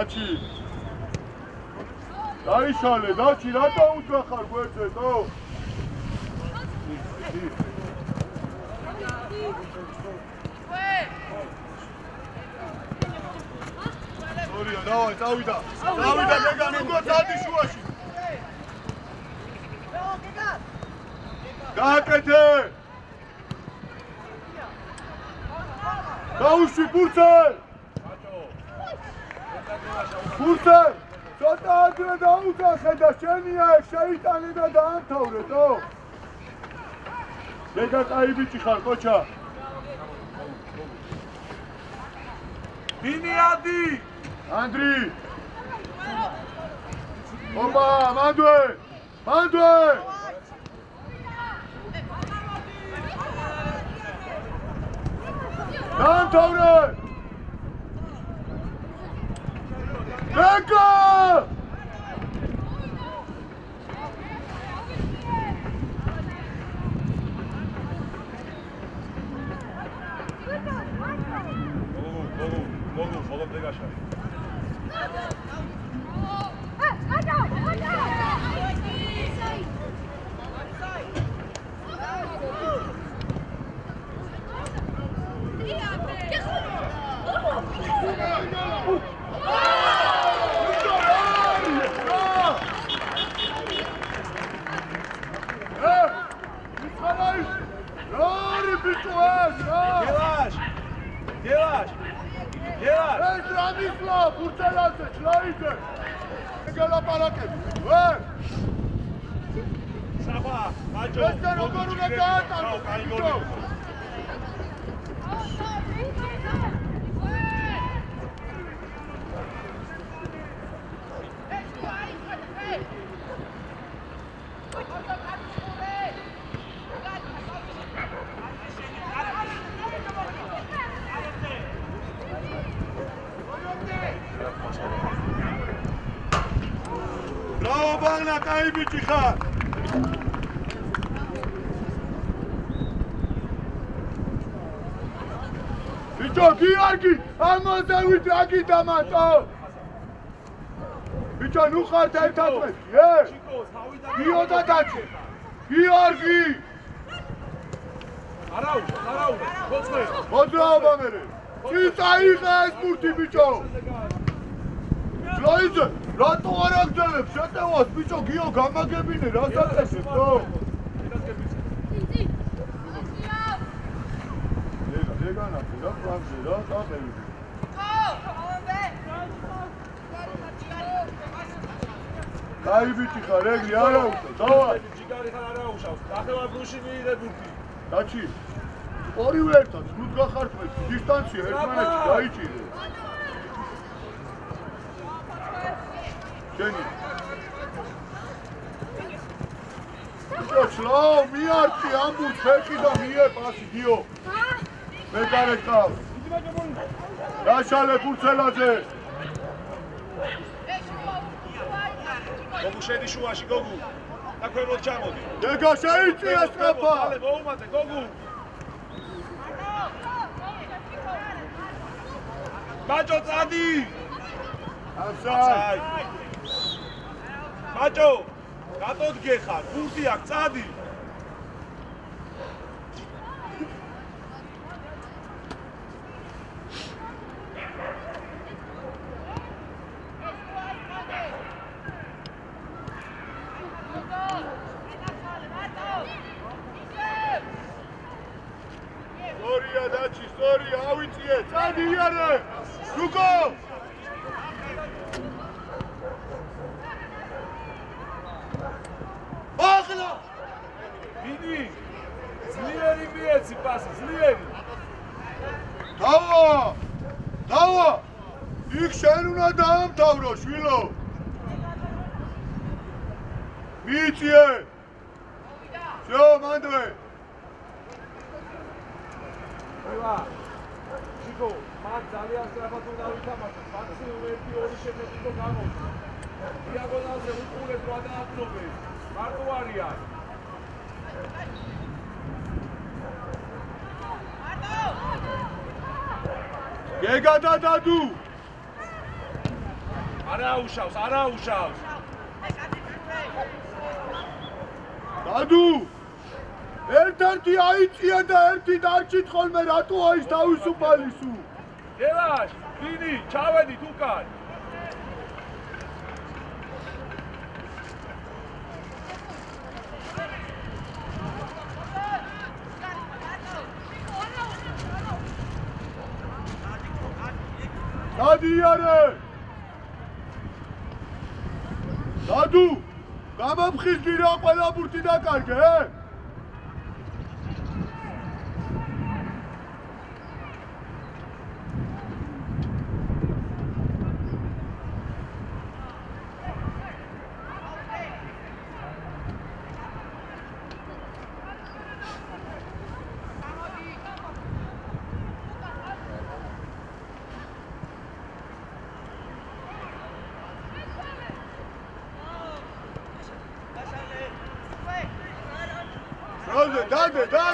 დაჩი დაიშალე დაჩი რატო უძახარ გვერდზე თო სორია დავაი წავიდა. წავიდა მეგან უკვე დადი შუაში. გააკეთე! დაუშვი ფურცე ფურცე ცოტა ადრე დაუძახე და შენია შეიტანე და დაამთავრე თო მეგა კაი ბიჭი ხარ კოჩა ბინიადი! ანდრი! ოპა მანდვე! მანდვე! დაამთავრე Branco! Bolu, bolu, bolu, bolu, bolu, bolu, bolu, bolu, bolu, bolu, situacja! Bielasz! lá Bielasz! Ej, Strawisław! Burcela se, szlajdę! Gala parakiem! Ej! Szaba! Macio! vai ogoru vai gata! მეგა ამოზავით აგი დამატო ბიჭო ნუ ხართ ერთად მე ე გიო და დაჩე გიორგი! არაუ არაუ ხოცმე მოძრაობა მერე. კი წაიღე ეს ბურთი ბიჭო ლოიძე რატო არ აგძელებ შეტევას ბიჭო გიო გამაგებინე რა საკეთებ თო ეგანა რა პლანზე რა წაყევი კაი ბიჭი ხარ, ეგრე არა უშავს. დავა. ჯიგარი ხარ არა უშავს. ახლა გრუში მიიღე ბურთი. დაჩი. ორივე ერთად, ნუ გახარწმეთ, დისტანცია ერთმანეთში დაიჭირე. შენი. ჩლო, მიარტი ამბულ ფეხი და მიე პასი გიო. მე გარეკავ. დაშალე ფურცელაძე. გოგუ შედი შუაში გოგუ და ქვემოთ ჩამოდი დეგა შეიწია სტრაფა ალე მოუმატე გოგუ მაჭო წადი აფსაი მაჭო რატო დგეხარ ფურთი აქ წადი დადუ არა უშავს არა უშავს! დადუ ერთ-ერთი აიწია და ერთი დარჩით ხოლმე რატო არის თავისუფალი სულ ელაშ ვინი ჩავედით უკან! დადუ გამაფხიზდი რა ყველა ბურთი დაკარგე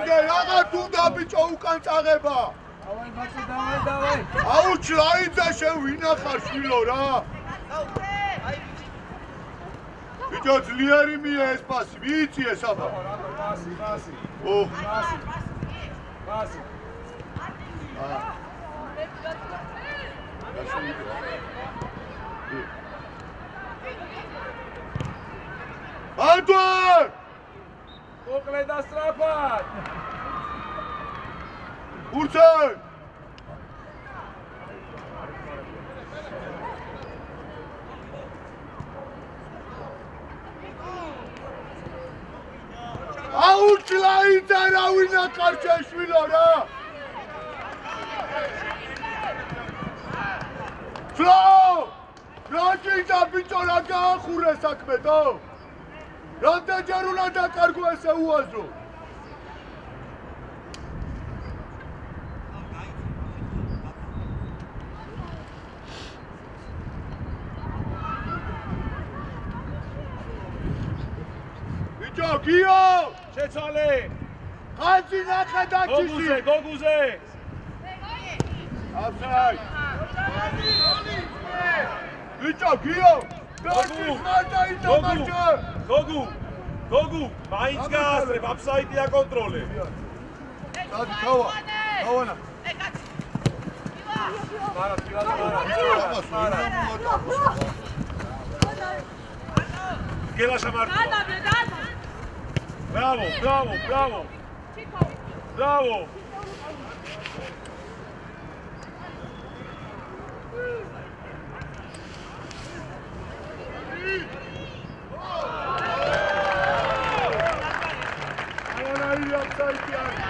გაგე, რაღაც უნდა ბიჭო უკან წაღება. დავაი ბატო, დავაი, დავაი. აუჩ, რაიძა შე ვინახარ შვილო რა. ბიჭო ძლიერი მია ეს პასი, ვიცი ეს აბა. პასი, პასი. ოჰ. პასი. პასი. აა. ანტო მოკლე და სწრაფად. ურცე აუ ჩლაიძა რა ვინახარ შეშვილო რა! ფლო! რაჭიდა ბიჭო რა გაახურე საქმედო რამდენჯერ უნდა დაკარგო ესე უაზრო ბიჭო გიო შეცვალე. ხანძი ნახე დაჩიში გოგუზე, გოგუზე. აფსაი ბიჭო გიო გოგუ, გოგუ, გოგუ, გოგუ, მაინც გაასწრებ, აფსაიდია კონტროლე. დადი თავა თავანა მარა, თილად მარა. გელაშა მარტო. ბრავო, ბრავო, ბრავო. ბრავო. არანაირი აფსაიდი არის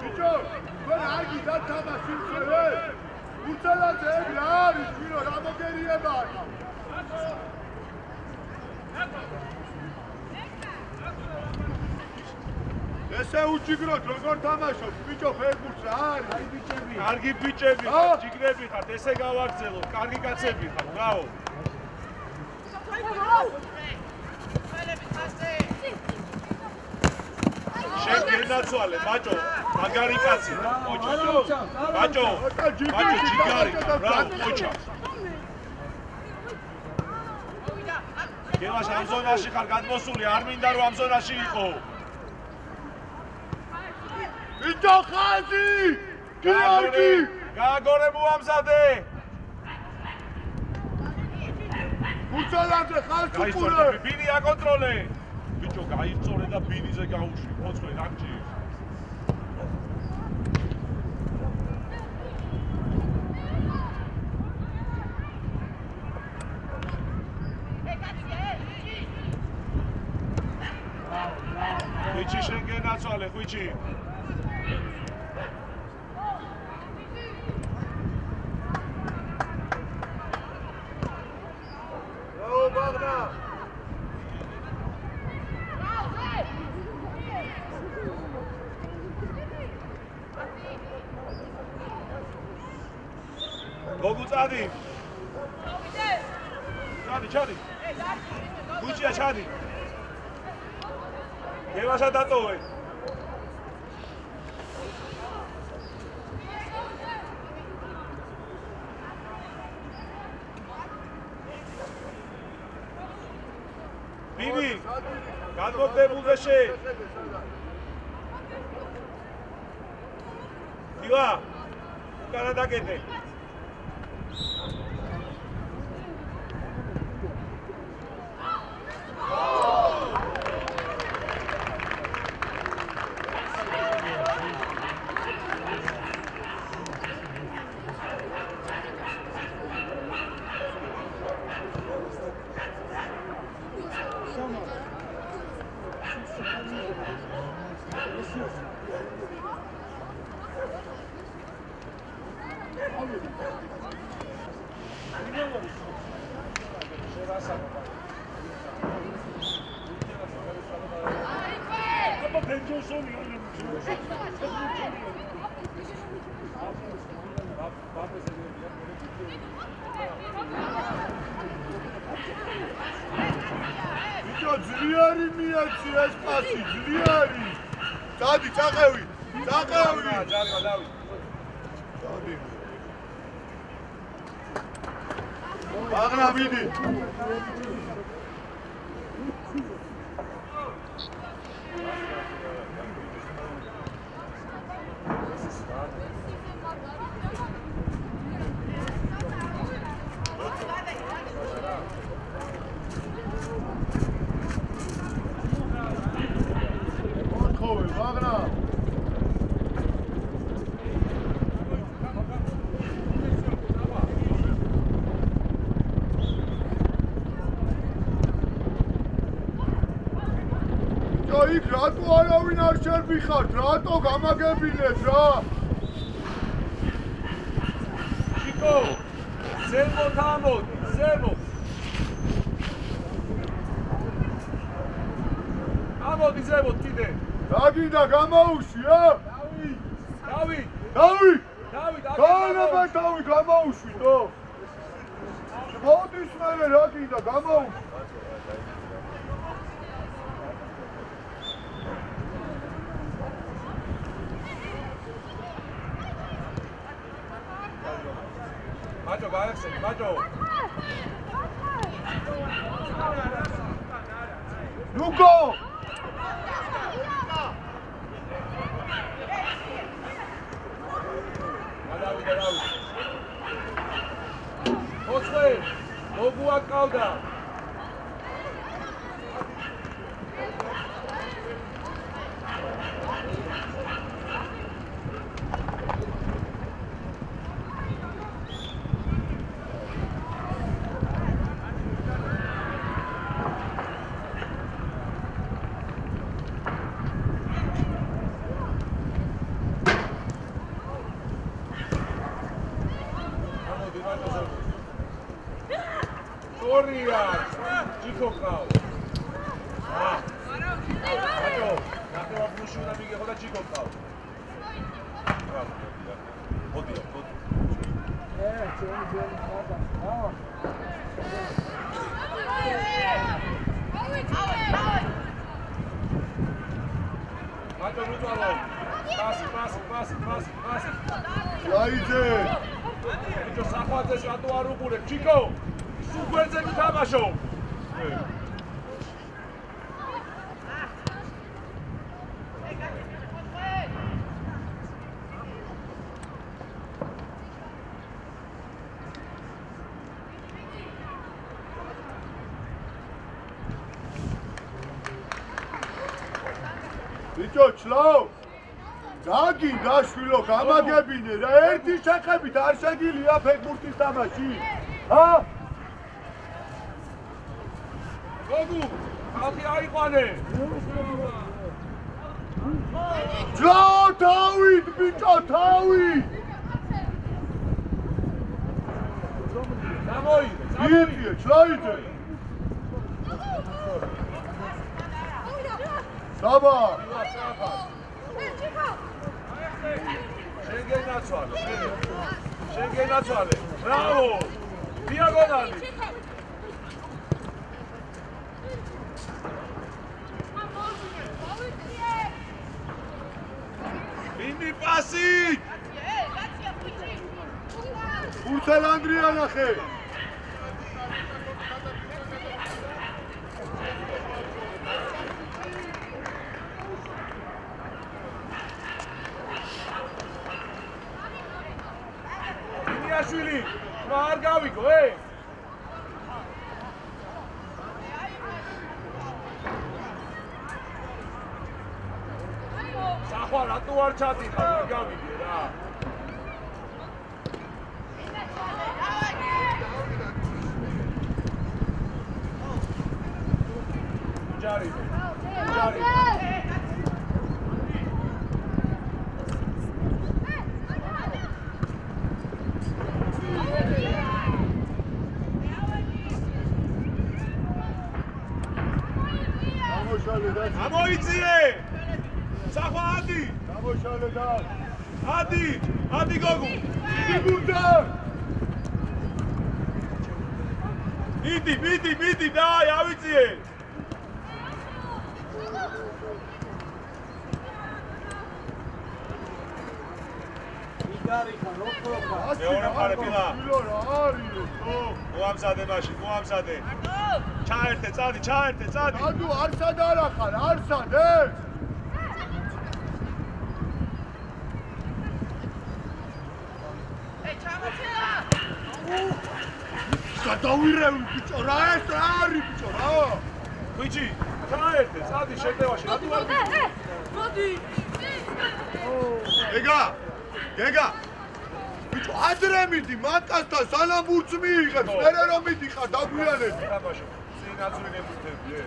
ბიჭო თქვენ არ გიდათ თამაში მწევე უცელაძე ეგ რა არის შვილო რა მოგერიება არის ესე უჯიგროთ როგორ თამაშობ ბიჭო ფეხბურთს რა არის აი ბიჭები კარგი ბიჭები ა? ხართ, ესე გავაგზელოთ, კარგი კაცები ხართ, ბრავო. შენ გენაცვალე, ბაჭო, მაგარი კაცი, ოჭო. ბაჭო, ბაჭო ჯიგარი, ბრავო, ოჭა. გელაშ ამ ზონაში ხარ გადმოსული, არ მინდა რომ ამ ზონაში იყო. ბიჭო ხაზი გიორგი გააგორე მოამზადე. უცელაძე ხალხი ყურე ბინი აკონტროლე. ბიჭო, გაიწორე და ბინიზე გაუშვი, მოწვე რამჭი. ხუჩი შენ გენაცვალე, ხუჩი. აღნა მიდი მოთხოვე აღნა ჯო იქ რატო არავინ არ შერბიხართ რატო გამაგებინეთ რა? ჩიკო ზემოთ ამოდი ზემოთ ამოდი ზემოთ კიდე. რა გინდა გამაუშვი ა დავი დავი. დავი! დავი დავი გამაუშვი თო მოდის მე რა გინდა გამაუშვი Bajo. Toriak! Ticho kral. Maťo, na Ja idem. ბიჭო სახვაძეს რატო არ უყურებ. ჩიკო სულ გვერდზე გამაგებინე რა ერთი შეხებით არ შეგილია ფეხბურთის თამაში. ჰა? გოგუ ხალხი აიყვანე. ჯო თავით ბიჭო თავით. გამოიდე გამოიდე იწიე ჩლაიძე საბა გენაცვალე შენ გენაცვალე ბრავო დიაგონალი. მინი პასი! ურცელ ანდრია ნახე გეგაშვილი რა არ გავიგო ე სახვა რატო არ ჩადიხარ არ გავიგე რა ჯარი ჯარი გამოშალე და ამოიწიე სახვა ადი გამოშალე და ადი ადი გოგო. იბუნდა მიდი მიდი მიდი დაი ავიწიე. იგარიხა როქროქა მეორე მხარე ფილა. ფილო რა არის ო. მოამზადე მაშინ მოამზადე. ჩაერთე წადი ჩაერთე წადი. დადუ არსად არა ხარ არსად ეს გადავირევი ბიჭო რა ეს რა არის ბიჭო რა? ხვიჩი ჩაერთე წადი შეტევაში რატო არ გეგა გეგა. ბიჭო ადრე მიდი მანკასთან სანამ ბურთს მიიღებს მერე რომ მიდიხარ დაგვიანები მიღაბაშო სინაცვლი გემთები ე.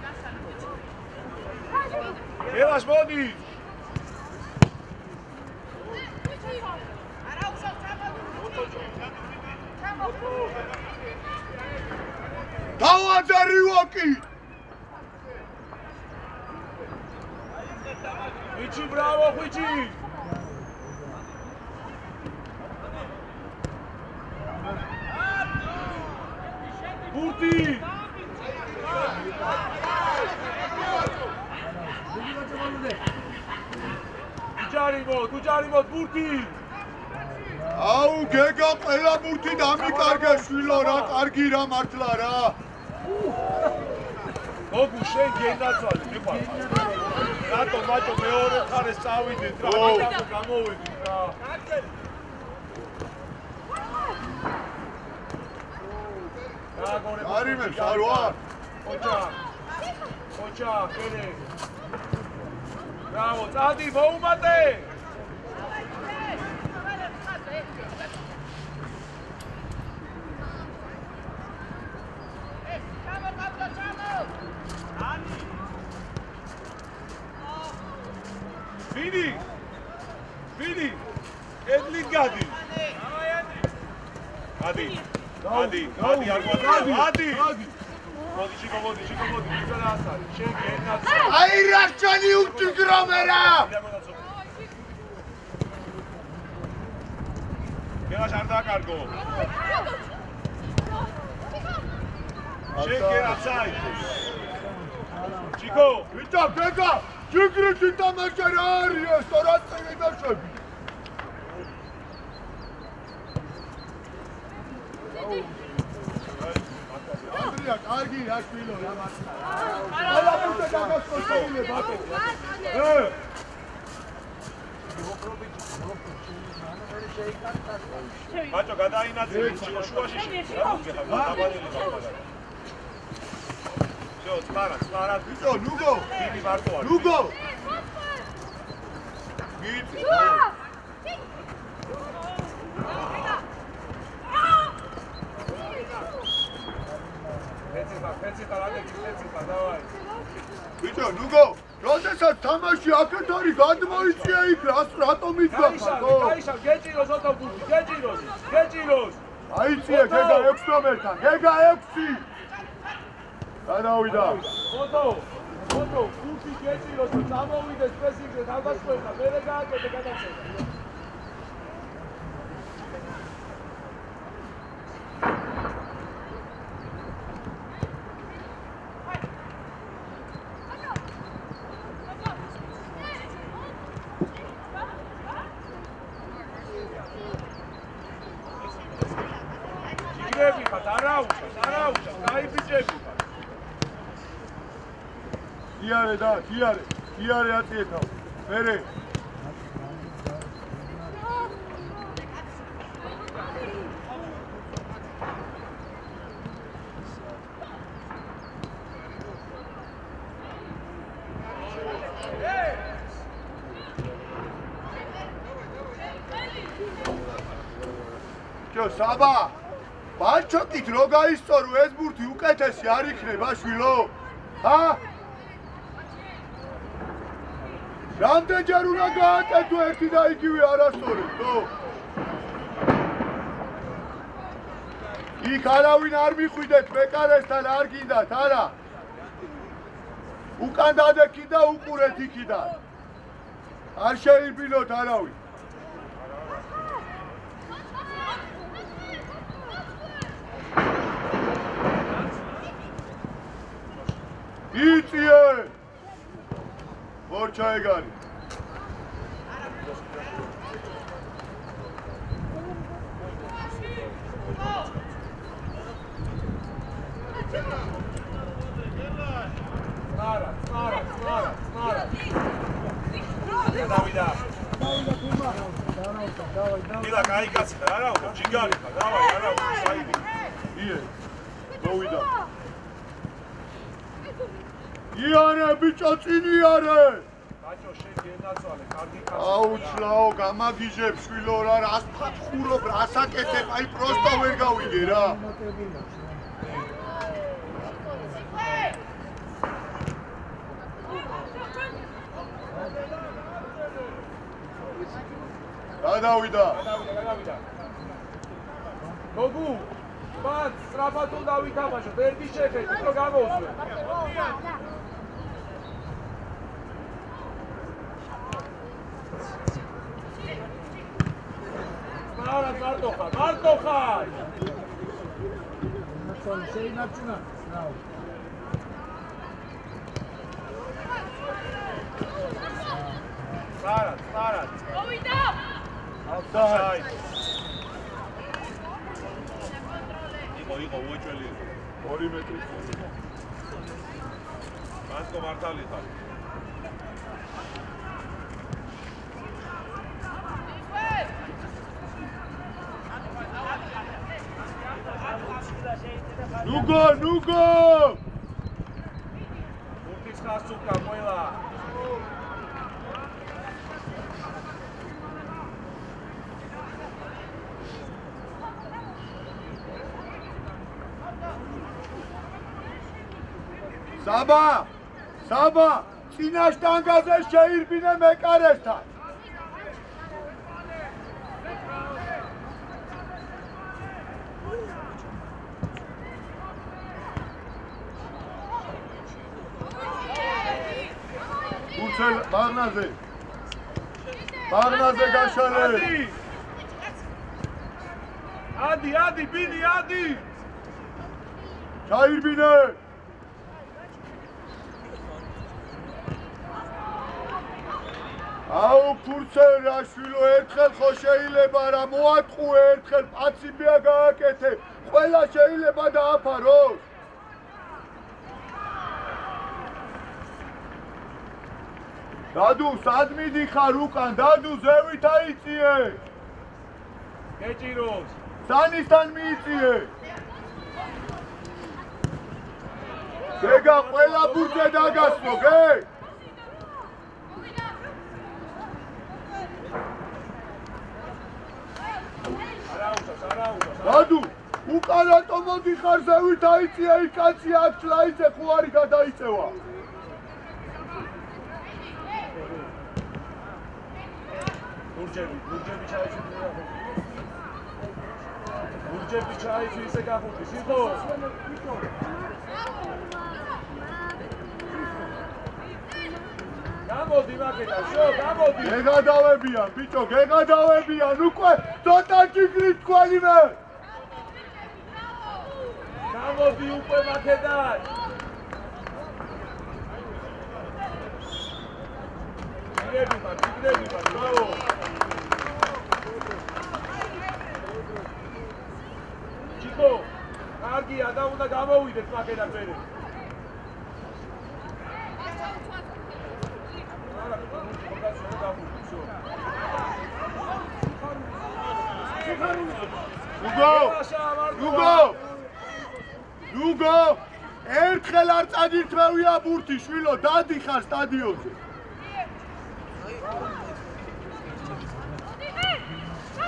ელას მოდი დავაძარივო კი ხვიჩი ბრავო ხვიჩი! ბურთი! ჯარი მო თუ ჯარი მო ბურთი! აუ გეგა ყველა ბურთი დამიკარგე შვილო რა კარგი რა მართლა რა. გოგუ შენ გენაცვალე მიყვარს რატო მაჭო მეორე ხარეს წავიდეთ რა გამოვიდით რა? გააგორე არიმებს არ ვარ ოჯა ოჯა კერე ბრავო წადი მოუმატე ვინი ვინი ედლინ გადი გადი გადი გადი არ მოდი გადი მოდი შეგო მოდი შეგო მოდი ვიწერა ასარი შენ გენაც აი რა ჩანი უტიგრომერა გენაც არ დაკარგო შენ გენაც აი ჩიკო ბიჭო გეგა ჯიგრითი თამაში რა არის ეს რა წელი დაშვები ანდრია კარგი რა შვილო რა მართლა ყველა ბურთი დაგასწორებული ბატონო ე ბაჭო გადაინაცვლე ჩიკო შუაში შო, წმარა, წმარა, ბიჭო, ლუგო. დიდი მარტო არის. ლუგო. ბიჭო. ეცება, ეცება, რაგე, ეცება, დავაი. ბიჭო, ლუგო. როდესაც თამაში აქეთ არის გადმოიწია იქ რას რატომ იდგა ხო? გაიშავ, გაიშავ, გეჭიროს ოთო გუნდი, გეჭიროს, გეჭიროს. აიწია გეგა 6 ნომერთან გეგა 6 გადავიდა ფოტო ფოტო კურსი გეჭიროს და წამოვიდეს პრესინგზე თავდასხმელა მერე გააკეთე გადაცემა მდინარე აწიეთო. მერე. ბიჭო საბა! ბაჩოტით რო გაისწორო ეს ბურთი უკეთესი არ იქნება შვილო. ჰა? რამდენჯერ უნდა გააკეთო ერთი და იგივე არასწორი ნო იქ არავინ არ მიხვიდეთ მეკარესთან არ გინდათ არა. უკან დადექი და უყურეთ იქიდან. არ შეირბინოთ არავინ. იწიე მორჩაეგარი წარა, წარა, წარა, წარა. დავიდა. დავაი, დავაი, დავაი. დილა კაი კაცი და არა უნდა ჯიგარი ხა, დავაი, არა უნდა საიდი. იე მოვიდა იანე ბიჭო წინიარე ბაჭო შენ გენაცვალე, კარგი კაცი. აუჩლაო გამაგიჟებ შვილო რა რას ფათხურობ რას აკეთებ აი პროსტო ვერ გავიგე რა გადავიდა გადავიდა, გადავიდა. გოგუ, ბაც, სწრაფად უნდა ვითამაშოთ, ერთი შეხედე, უფრო გამოვსვე. მარა მარტო ხარ, შეინარჩუნა. რაო. მარა, მარა. აფსაიდ იყო, იყო უეჭველი. 2 მეტრი მასკო მართალი ხარ. ნუგო ურთის ხას უკა ყველა. საბა! საბა! წინა შტანგაზე შეირბინე მეკარესთან ბაღნაზე ბაღნაზე გაშალე. ადი! ადი, ბინი, ადი! ჩაირბინე. აუ კურცელ რა შვილო ერთხელ ხო შეიძლება რა მოატყუე ერთხელ პაციმია გააკეთე ყველა შეიძლება დააფაროს დადუ სად მიდიხარ უკან დადუ ზევით აიწიე გეჭიროს. სანისთან მიიწიე გეგა ყველა ბურთე დაგასმო გე. დადუ უკან რატო მოდიხარ ზევით აიწიე ის კაცი აქ ჩლაიცე ხუარი გადაიწევა გურჯები, გურჯები ჩაიშვი. გურჯები ჩაიშვი ისე გახუთი. სიტო. გამოდი მაგედა, შო, გამოდი. გეგადავებიან ბიჭო გეგადავებიან უკვე ცოტა ჭიგრი თქვენიმე გამოდი უკვე მაგედან. იგრები მაგ, იგრები მაგ, ბრავო. ჩიკო, კარგია და უნდა გამოვიდეთ მაგედან გამოვიდეთ, შო. უგო უგო უგო ერთხელ არ წადირთმევია ბურთი შვილო დადიხარ სტადიონზე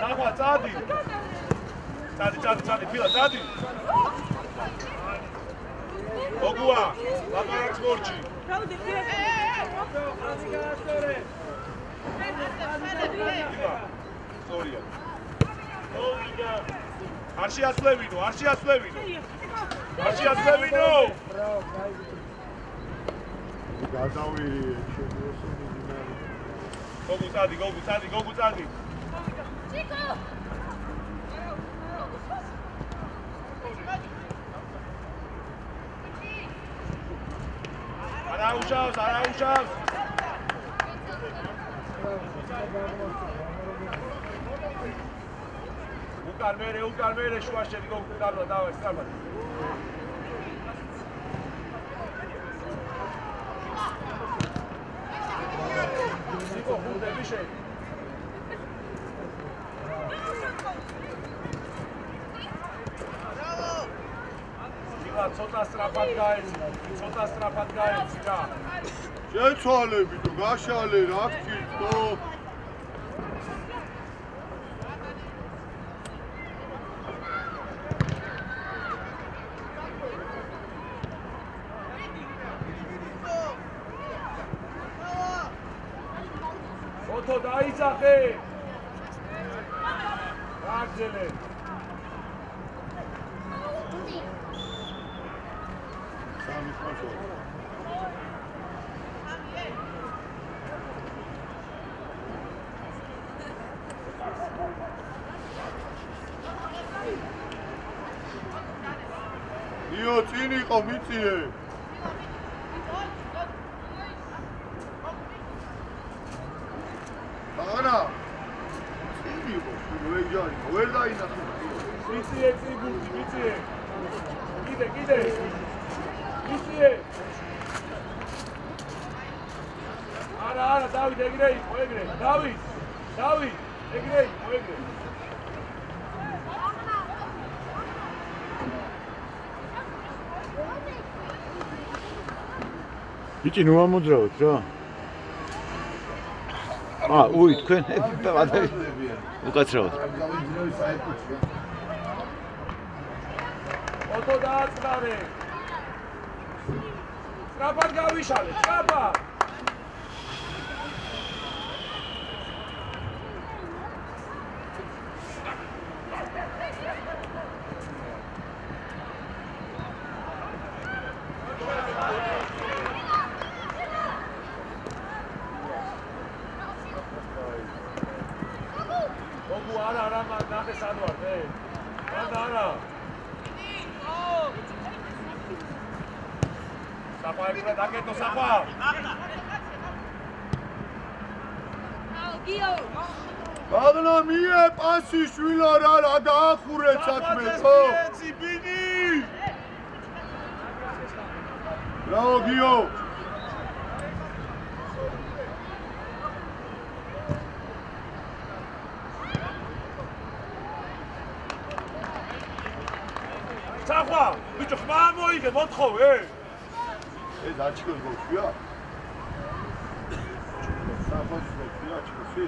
წახვა, წადი. წადი, წადი, წადი, ფილა, წადი. გოგუა, ლაპარაკს მორჩი. სორია. არ შეასწლევინო, არ შეასწლევინო. არ შეასწლევინო. ბრავო, კაი. გადავი დინარი. გოგუ წადი, გოგუ წადი, გოგუ წადი. ჩიკო არა უშავს, არა უშავს. უკან მერე, უკან მერე შუა შედი გოგუ დაბლა დავე სწრაფად. სიკო ხუნდები შენ. დილა ცოტა სწრაფად გაეცი, ცოტა სწრაფად გაეცი რა. შეცვალები თუ გაშალე რა გქირდო? ფოთო დაიძახე. გაგზელე. სამი cool. ბიჭი ნუ ამოძრავოთ რა. აა, უი, თქვენ უკაცრავად. ფოთო დააწყარე. სწრაფად გავიშალე, სწრაფად. გოგუ არა არა მან ნახე სად ვარ მე მან არა საფა ეგრე დაკეტო საფა გიო ბაღლა მიე პასი შვილა რა რა დაახურე საქმე ხო? ციბინი ბრავო გიო. საფა ბიჭო ხმა მოიგე მოთხოვე ეს აჩქოს გოქვია? საფოს გოქვია აჩქოსი?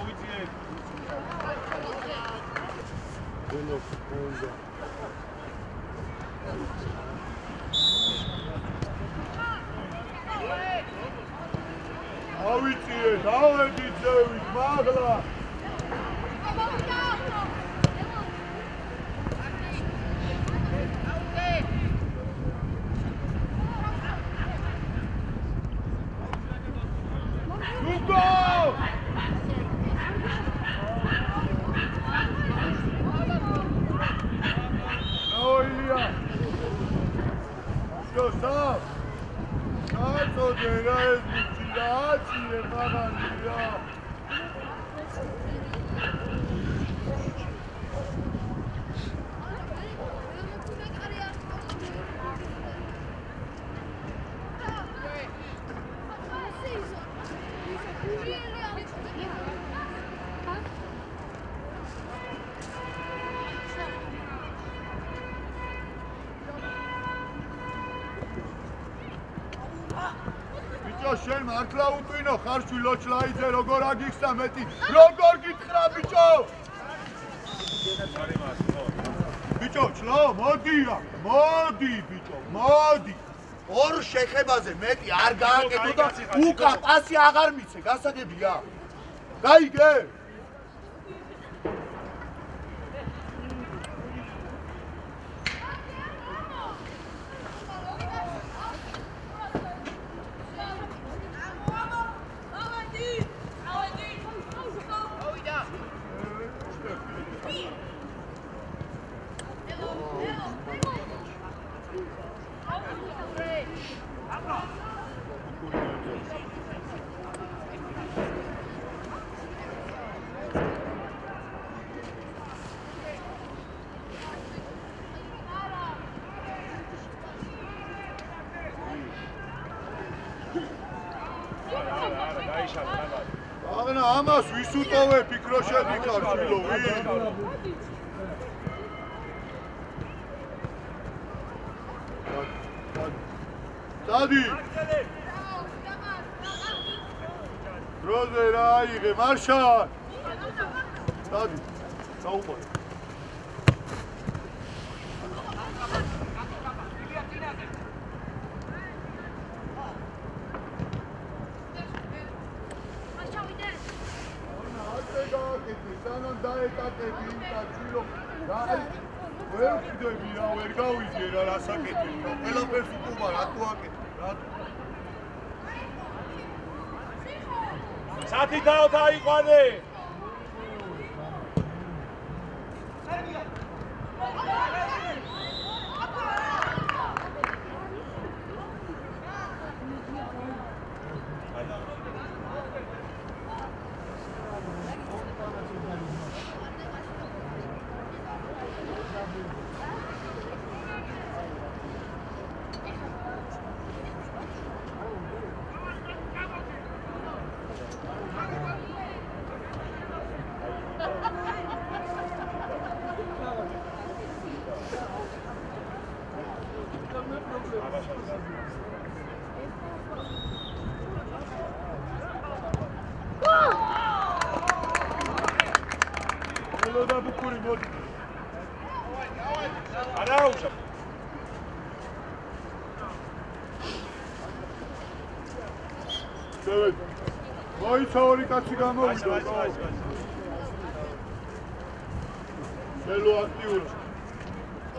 მოვიძიეთ ავიწიე, დავედით ზევით, მაღლა. ნუკო! ნოილია. შო სა? კაცოდე რა ეს ბიჭი რა აციე მაღალია. ბიჭო შენ მართლა უტვინო ხარ შვილოჩლაიძე როგორ აგიხსნა მეტი? როგორ გითხრა ბიჭო? ბიჭო ჩლო მოდი აქ მოდი ბიჭო მოდი. ორ შეხებაზე მეტი არ გააკეთო და უკა პასი აღარ მიცე გასაგებია. გაიგე არა დაიშალა რა აღნა ამას ვის უტოვე ფიქრო შენი ხარ შვილო ვინ დადი დროზე რა აიღე მარშალ დადი საუბარი ასე გააკეთე სანამ დაეკატები იმ კაცილო რა ვერ ვხვდები რა ვერ გავიძე რა რასაკეთებ რა ყველაფერს უკუმა რა თუ აკეთებ რა სათი დაოთ აიყვანე ელო და ბუკური მოდი არა უშა შევედ მოიცა ორი კაცი გამოვიდა შელო აქტიური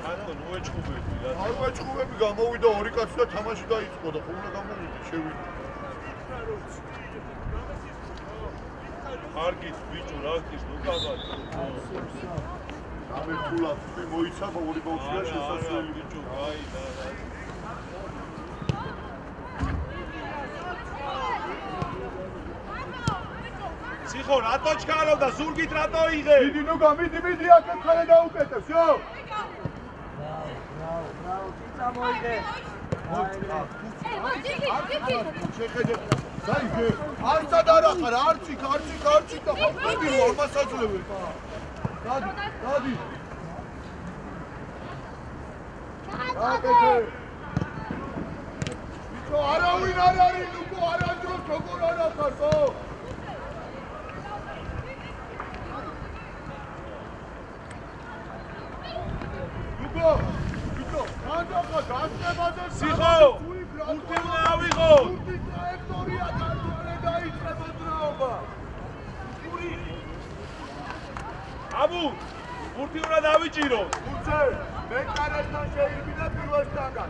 ანუ ნუეჭუბები რა. არ ვაჭხუბები გამოვიდა ორი კაცი და თამაში დაიწყო და ხოლმე გამოვიდა შევიდა. კარგით ბიჭო რა ხის ლუკაბად გამერტულად მე მოიცა ორი ბავშვია შესასვლელი. ბიჭო აი და ხო, რატო ჩქარავ და ზურგით რატო იღე? დიდი ნუ გამიდი მიდი აქეთ ხარე დაუკეტებს, იო. ბრავო, ბრავო, ბრავო, კი წამოიგე. შეხედეთ. დაიგე. არც ადარახარ, არციქ, არციქ, არციქ და ხალხები ვარ მასაძლეველ. დადი, დადი. აკეთე. ვიტო არავინ არ არის, ნუ ხო არ აჯოს როგორ არ ახარ, ხო? ურთი უნდა დავიჭირო. უცე მე კარესთან შეიძლება პირველშთანგან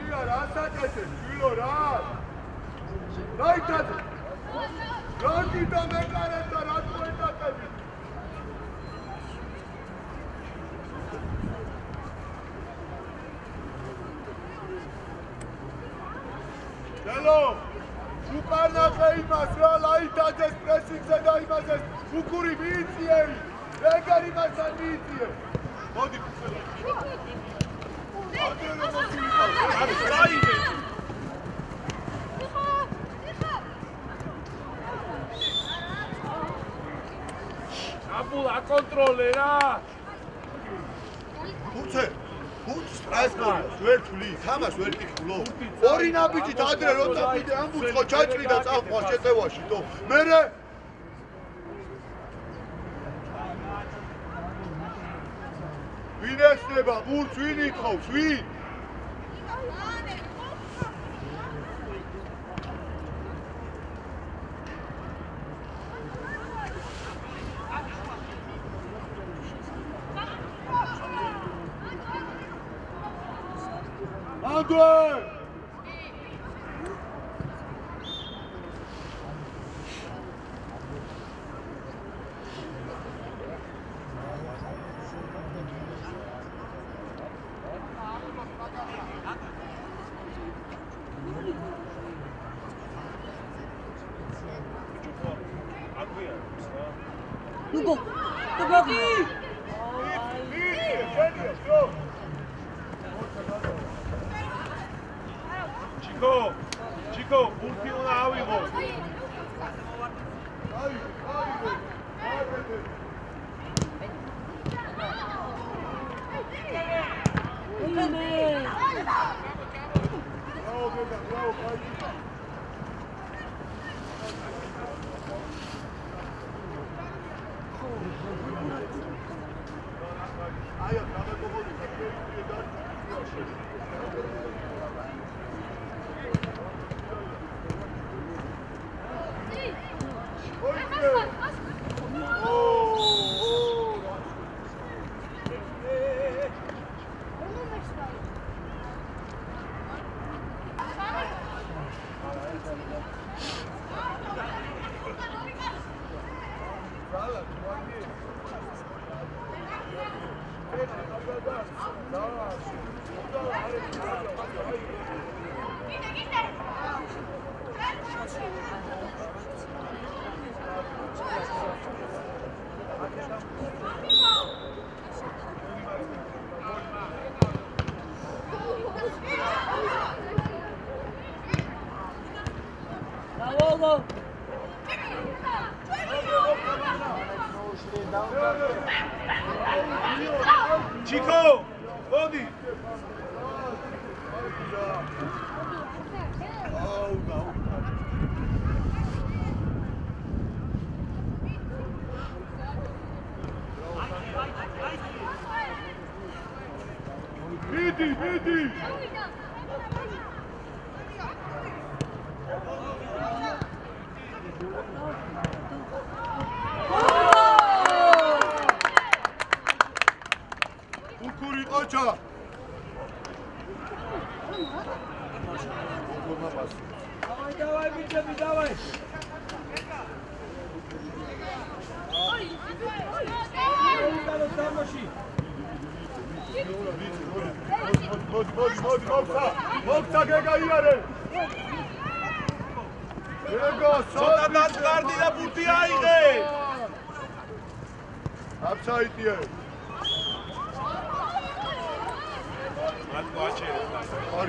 ია რა საკეთე შვილო რა რა გიდა მე უკარნახე იმას რა ლაითაძეს პრესინგზე და იმაზე უკური მიიწიერი ეგარ იმასთან მიიწიე მოდი. არის რაიმე აბუ აკონტროლე რა. უცე ბუთს ტრაექტორიას ვერ თვლი თამას ვერ ტიხულო ორი ნაბიჯით ადრე როცა კიდე ამ ბუცხო ჩაჭრი და წავყვა შეტევაში თო. მერე ვინ ესნება? ბურთს ვინ ითხოვს ვინ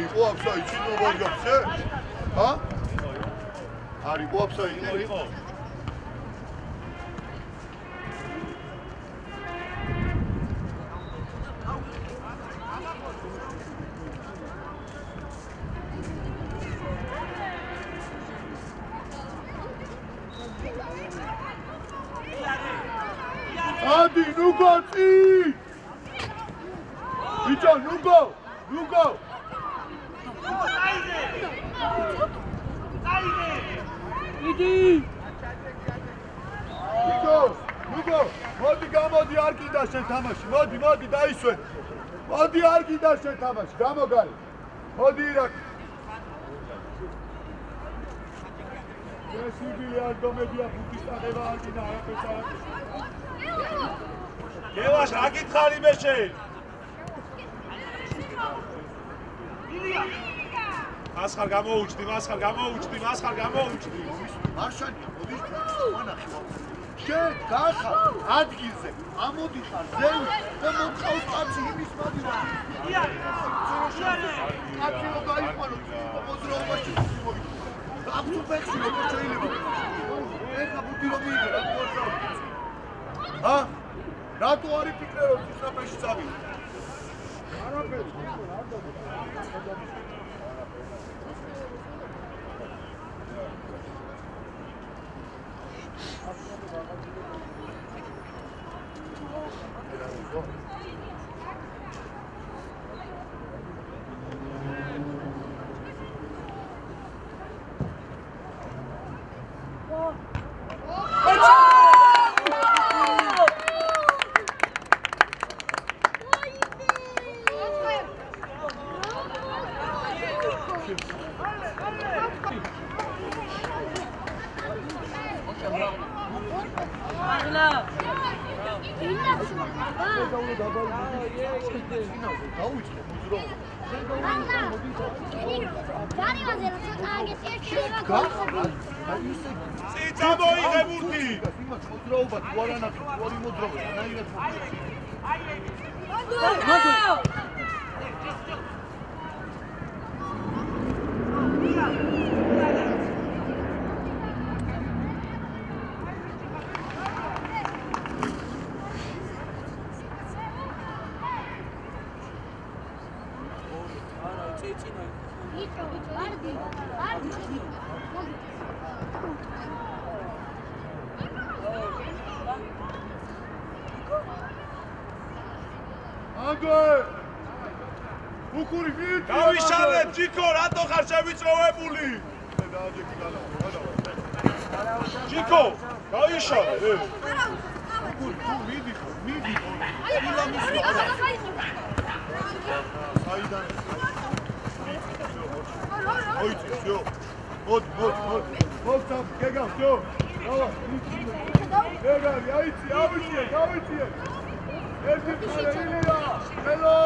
არისო აფსაიტი ნოვარი აფსე ჰა? არისო აფსაიტი იყო ადი ნუ გაწი ბიჭო ნუ გო ნუ გო იგი ნიკო ნიკო მოდი გამოდი არ კიდა შენ თამაში მოდი მოდი დაისვენ მოდი არ კიდა შენ თამაში გამოგარი მოდი ირაკ ესიბილი არ დომედია ფუტის აღება არ კიდა არაფერს არ გელაშ რა მე შენ მასხარ გამოუჩდი მასხარ გამოუჩდი მასხარ გამოუჩდი მარშალია მოდის? მანახი შენ გახარ ადგილზე ამოდიხარ ზევი და მოწყავს კაცი იმის მადინა კაცი რო გაიყვანო მოძრაობაში მოიწვა აბუ ფეხში როგორ შეიძლება? ეხა ბუთი რომ მიიღე რა მოძრაობ ა რატო არის ფიქრე რომ ისაფეში წავი არაფერი აღლა გაუჩნე მოძრაობა დარივაზე რომ ცოტა აგეთი ერთში გახარ ციცა მოიღებუთი იმას მოძრაობა თუ არ ანახი თუ არ იმოძრაობა რანაირად არა წეცინა იწო ვარდი ვარდი ანდე უკური მიიწვა გავიშალე ჯიკო რატო ხარ შევიწროვებული დააჯექი გალა ჯიკო გავიშალე ე უკური თუ მიდი მიდი საიდან ოიცი всё მოდ მოდ მოდ მოდ სამ გეგა всё დავა გეგა აიცი ავიციე გავიციე ერთი ხალე ილია ჰელო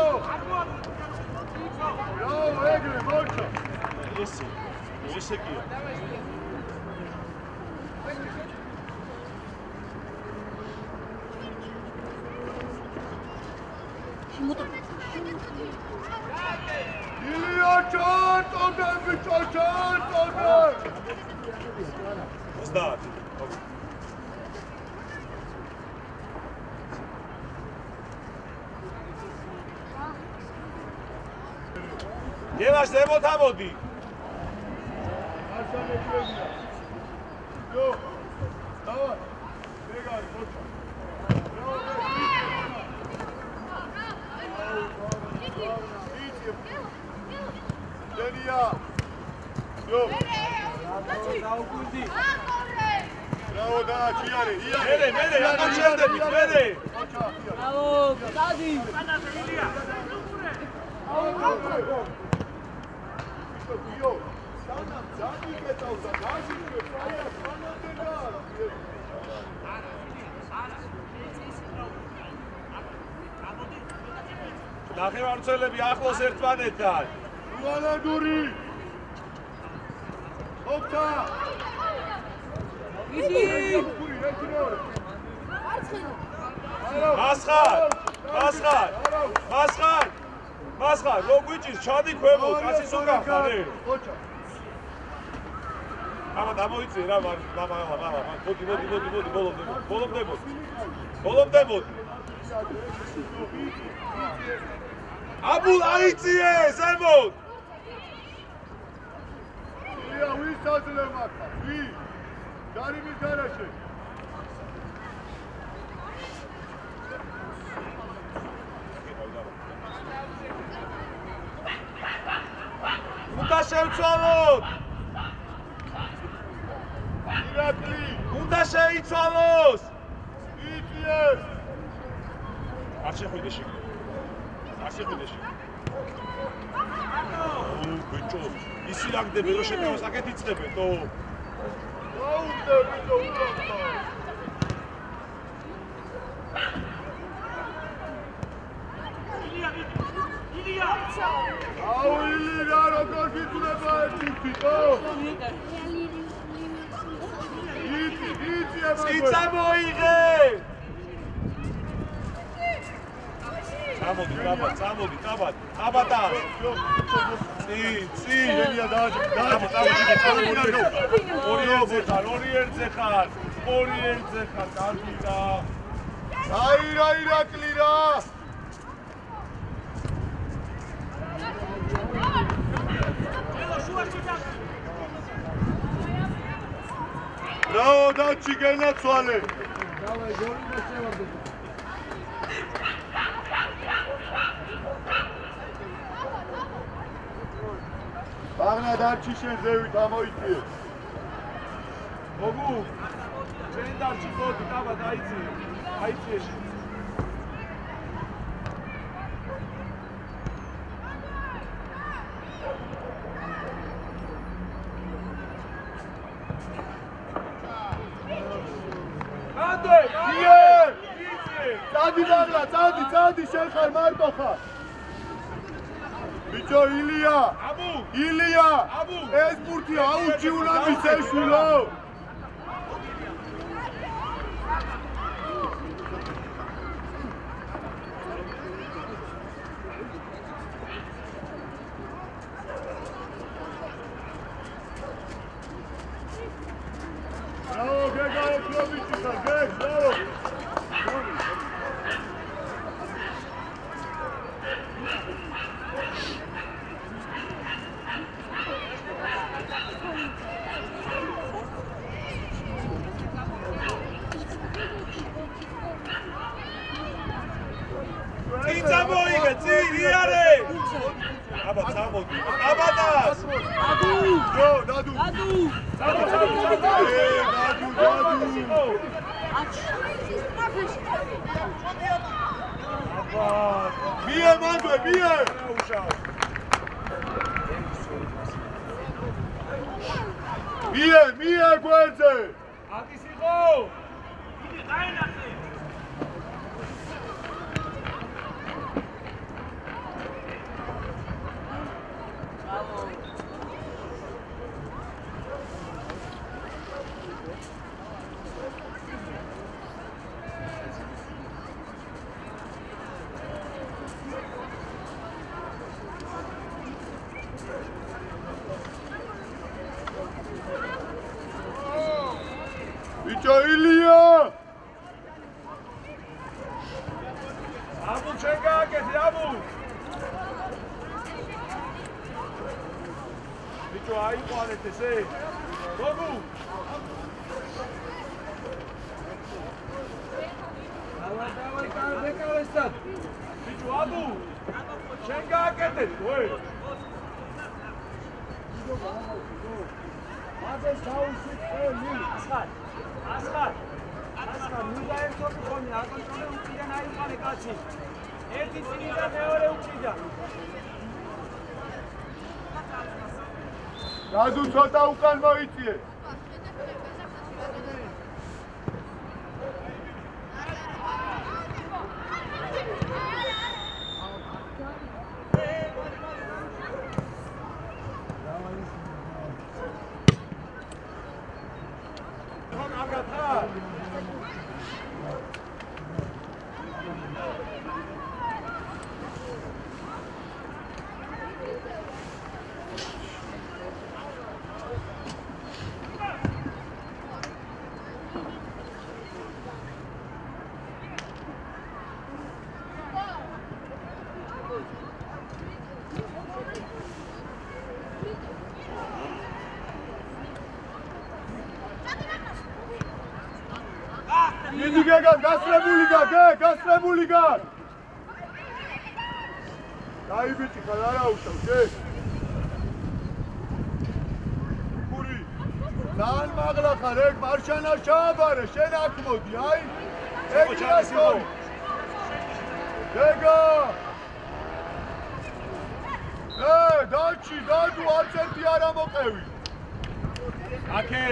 რაო ეგრე მოჩა ესე ესე კია ილია ჩან ტონდა ბიჭო ჩან ტონდა 30 გელაშ ზემოთ ამოდი არსანე გიოგია ჯო დავა გეგა მოჩა დენია ჯო დაუკვირდი რაო და ჩიარე ია მერე მერე რატო ჩერდები მერე მოჩა ბრავო დადი იო სანა ძადი კეთავდა გასიშვე ფაია სანამდენა ნახევარმცველები უალადური იგი გური ერთი მეორე მასხარ მასხარ მასხარ მასხარ რო გვიჭირს ჩადი ქვემო კაცი სულ გახარე მოჩა ამა დამოიწე რა მაგ მამა მამა მამა მოდი მოდი მოდი მოდი ბოლომდე ბოლომდე მოდი ბოლომდე მოდი აბულ აიწიე ზემოთ ია ვის აძლევ მაგა ვი გარიმის გარაშე. უნდა შევცვალოთ! ირაკლი, უნდა შეიცვალოს! იწიე. არ შეხვიდე შიგ. შიგ. ო, ბიჭო, ისი რაგდები რომ შეკავას აკეთ იწებენ, თო. აუნდე ბიჭო უბრალოდ. აუ ილია როგორ გიწუნება ერთი თვითო? იცი, იცი აბა. მოიღე! წამოდი, დაბა, წამოდი, დაბა, დაბადა. წი, წი. ელია დააჭი, დააჭი, წამოდი, წამოდი. ორი ერთზე ხარ, ორი ერთზე ხარ. ორი ერთზე ხარ, კარგი და. აი რა ირაკლი რა. რაო დაჩი გენაცვალე. დავაი გოლი და შევარდო. ბაღნა დაჩი შენ ზევით ამოიწიე. მოგუ. შენ დარჩი მოდი, დაბა, დაიწიე. აიწიე ანდე, იე! იე! წადი ბაღნა, წადი, წადი, შენ ხარ მარტო ხარ. ბიჭო ილია, აბუ, ილია. აბუ. ეს ბურთი აუჩი უნდა მისეშულო. გეგან გასრებული გან გე გასრებული გან დაიბიჭი ხარ არა უშავ შე პური ძალიან მაღლა ხარ ეგ მარშანა ჩააბარე შენ აქ მოდი აი. ეგ ჩასო გეგა ე დაჩი დადუ არც ერთი არ ამოყევი. აკე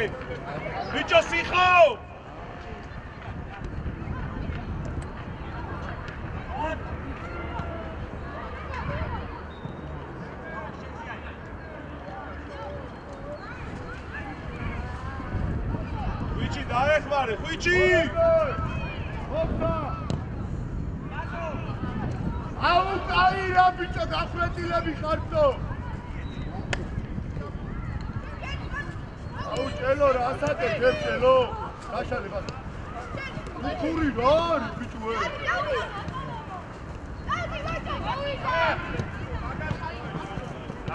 ბიჭო სიხო ხვიჩი დაეხმარე ხვიჩი მოგდა აუ კაი რა ბიჭო გახვრეტილები ხარცო აუ ჭელო რა ასაკე ჯერ ჭელო! გაშალე ბას უხური რა ბიჭო ე!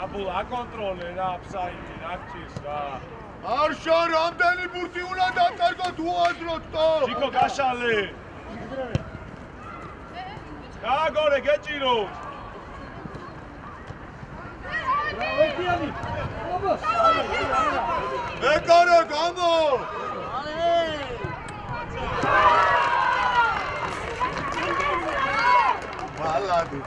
აბულ აკონტროლე რა აფსაიდი რა გჭირს რა არშა რამდენი ბურთი უნდა დაკარგოთ უაზროთ თო ჩიკო გაშალე. გააგორე გეჭირო. ეკარა გამო. მალადი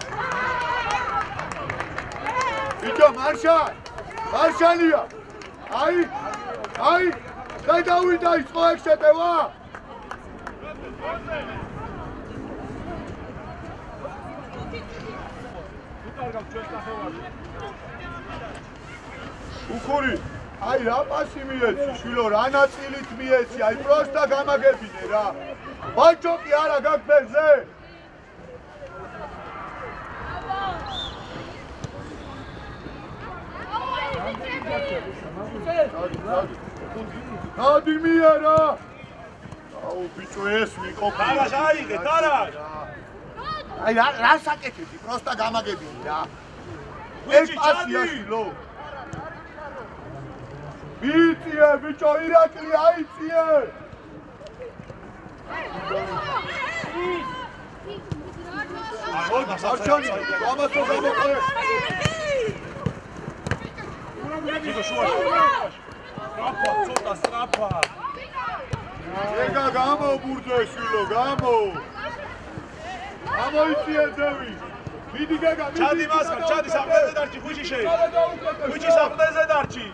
ბიჭო მარშალ. მარშალია. აი აი გადავიდა ის ხო ეგ შეტევა უკარგავ ჩვენს ნახევარში უხური აი რა პასი მიეცი? შვილო რა ნაწილით მიეცი? აი პროსტა გამაგებინე რა. ბაჭოკი არა გაგბერზე დადი მიერა აუ ბიჭო ეს მიყოფი დარაშ აიღე დარაშ აი რა რა საკეთებდი პროსტა გამაგებინე რა ეს პასია შვილო ვიწიე ბიჭო ირაკლი აიწიე არჩანი ამასო გამოყარე ჩიკო შუაში სტრაფა ცოტა სტრაფა ეგა გამო ბურძე შვილო გამო ამოიწიე ძევი მიდი გეგა მიდი ჩადი მასხარ ჩადი საფრთხეზე დარჩი ხვიჩი შე ხვიჩი საფრთხეზე დარჩი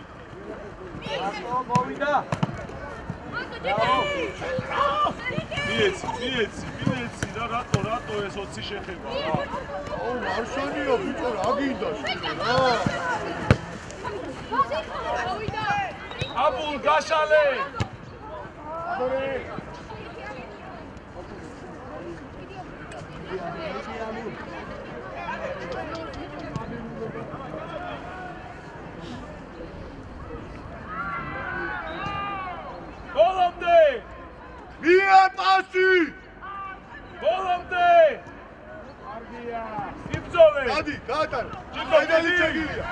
მიეცი მიეცი მიეცი რა რატო რატო ეს 20 შეხება რა აუ მარშანიო ბიჭო რა გინდა შვილო რა აბულ გაშალე ბოლომდე მია პასი ბოლომდე კარგია სიბძოლე გადი გაატარა ჯიკო, კედელი დიდი. შეგილია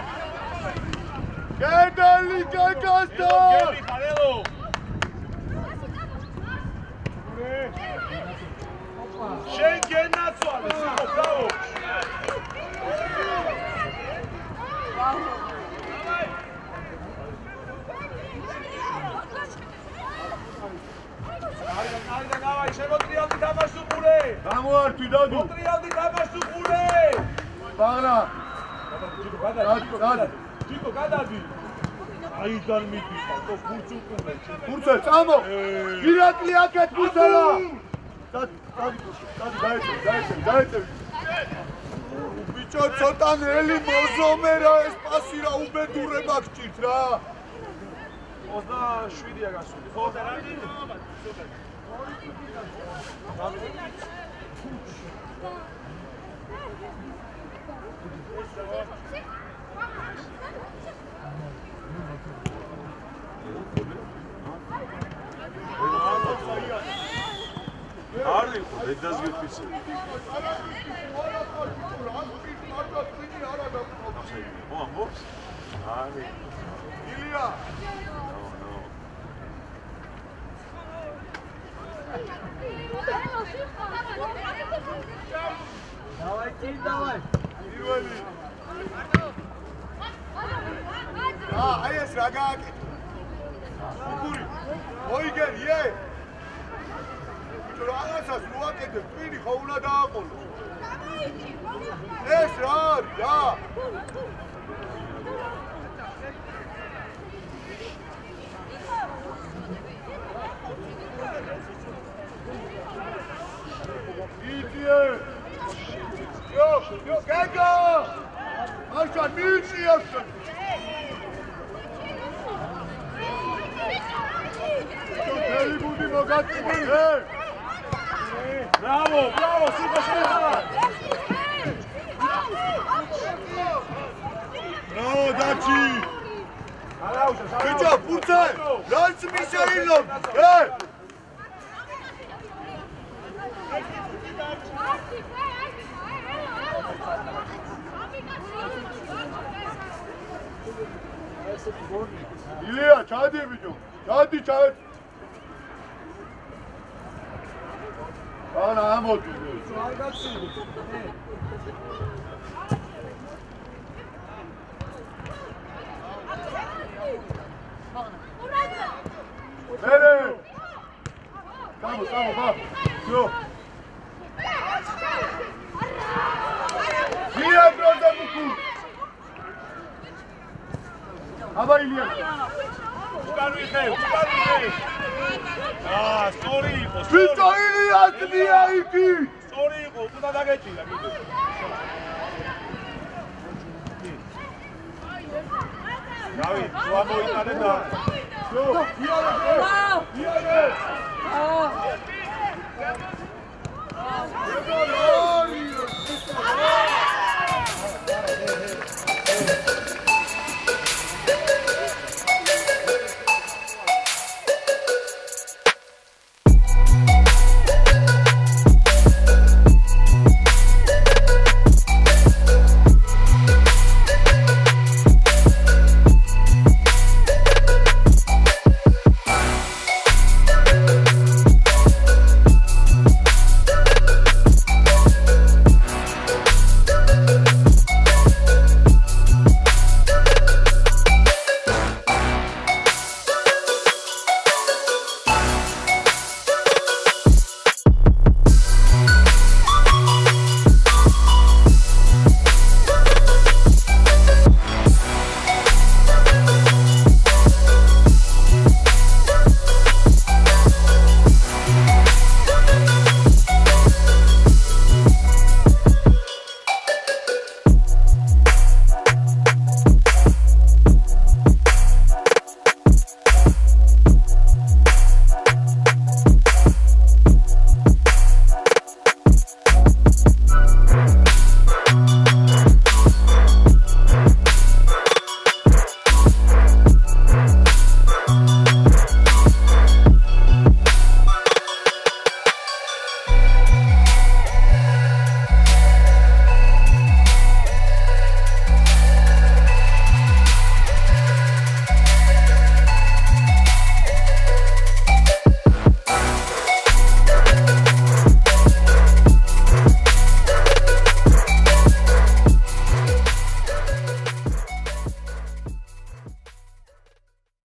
კედელი გეგასდა შენ გენაცვალე სიკო ბრავო არიდან არიდან ავაი შემოტრიალდი დამასუყურე გამოართვი დადუ მოტრიალდი დამასუყურე ბაღრა გადადი გადადი ჯიკო გადადი აიდან მიდიხარ თო ფურც უკუნე ფურცე წამო ირაკლი აქეთ ფურცელა დადი დადი დაეწევი დაეწევი დაეწევი ბიჭო ცოტა ნელი მოზომე რა ეს პასი რა უბედურება გჭირთ რა. 27-ია გასული ხო და რა არ იყო დედას გიფიცე ო ამბობს? არის ილია! დავაი წინ დავაი პირველი ა აი ეს რა გააკეთე უკური მოიგერი ე ბიჭო რაღაცას მოაკეთე პირი ხო უნდა დააყოლო ეს რა არის რა იდიე Yo, yo, Gego! Așa, nici așa! Heli budi bogati budi! Bravo, bravo, super, super! Bravo, Daci! Wyciąg, Burce! Ręce mi się inną! Ej! Ilya, çağ diye bir çağ. Çağ diye çağ. Alaușa, Bicho, puțe! Lanți Mișailov! Hei! ილია, ჩადი ბიჭო! ჩადი, ჩადი! ანა, ამოდი! არ გაცილი მერე! გამო, გამო, ბა! იო! ილია დროზე მუქუ! აბა ილია! უკან ვიხევ, უკან ვიხევ. აა, სწორი იყო, სწორი. ილია ძია იგი! სწორი იყო, უნდა დაგეჭირა კიდე. რავი, თუ ამოიტანე და იო, იარე! იარე!